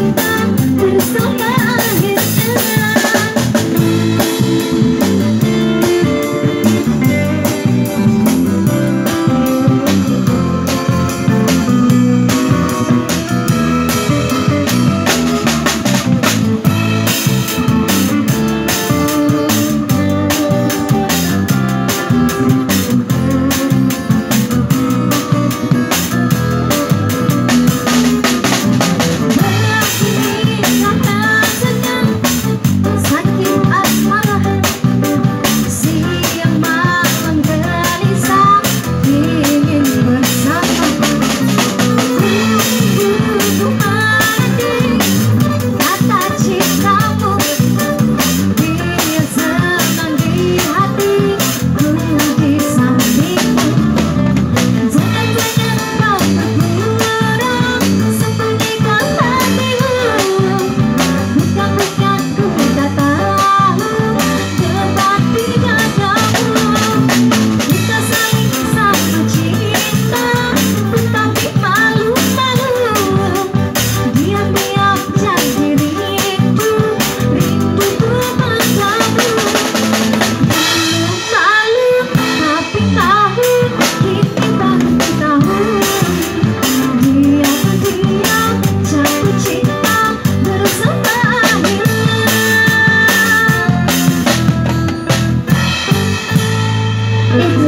Thank you.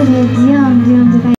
这样这样子。